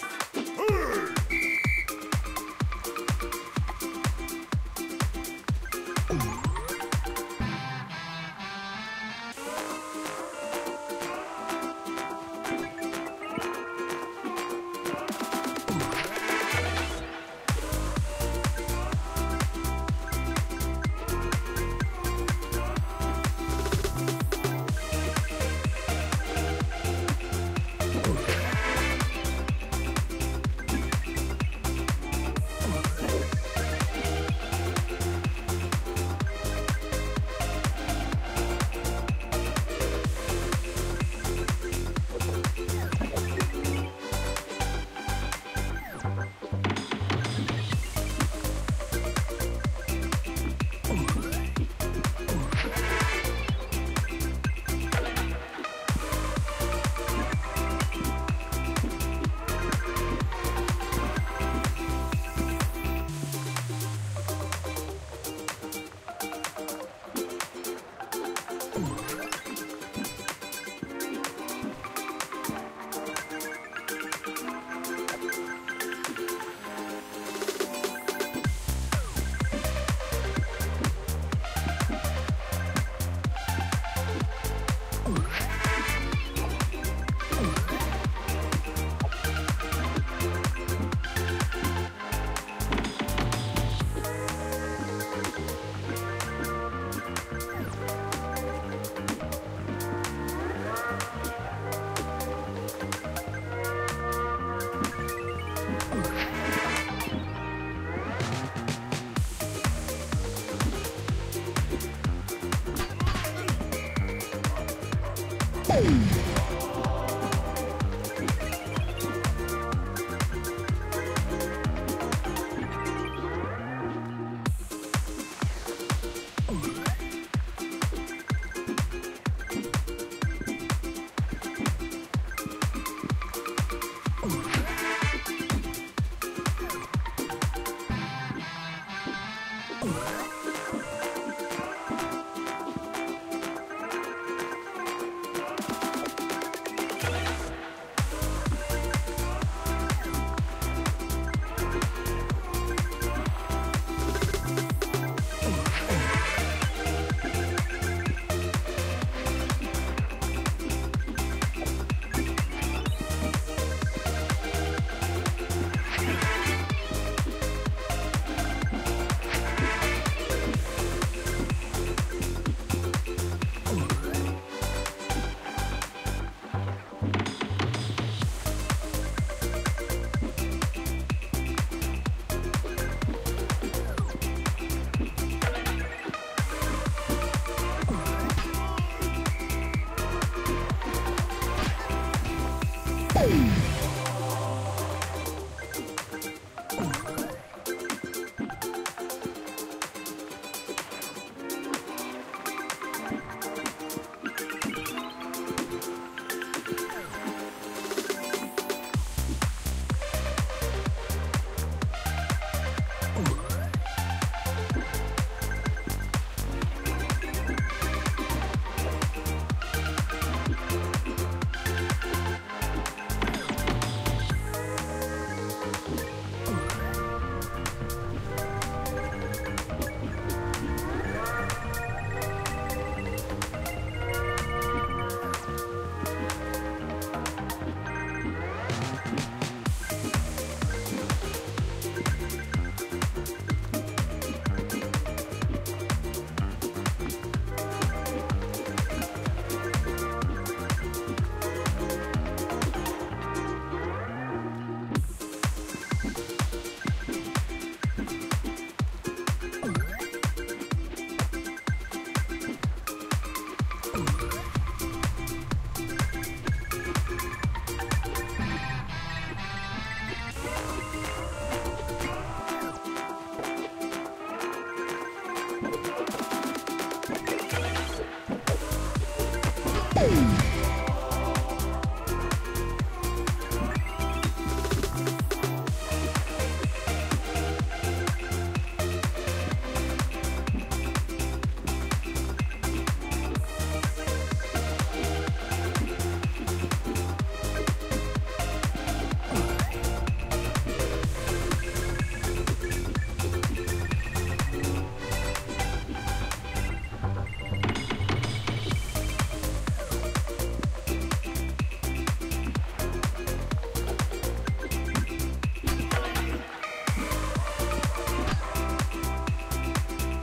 Boom!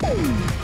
Woo!